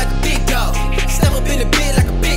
like a big dog. Step up in the bed like a big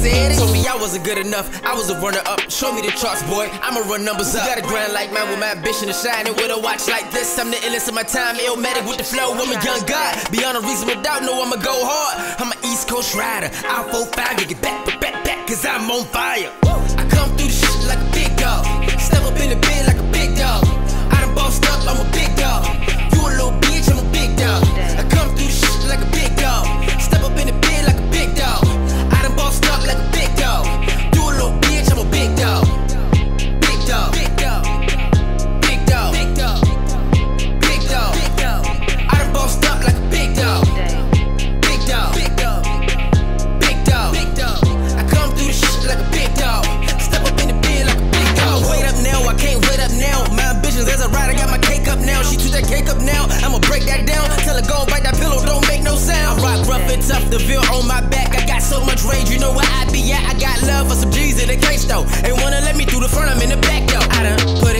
said it. Told me I wasn't good enough, I was a runner up. Show me the charts, boy, I'ma run numbers up. Gotta grind like mine with my ambition to shine. And with a watch like this, I'm the illness of my time. Illmatic with the flow, I'm a young god. Beyond a reasonable doubt, no, I'ma go hard. I'm an East Coast rider. I'll 4 5, you get back, back, back, cause I'm on fire. up now. She chew that cake up now. I'ma break that down. Tell her go and bite that pillow, don't make no sound. I rock rough and tough, the bill on my back. I got so much rage, you know where I be at. I got love for some G's in the case though. Ain't wanna let me through the front, I'm in the back though. I done put it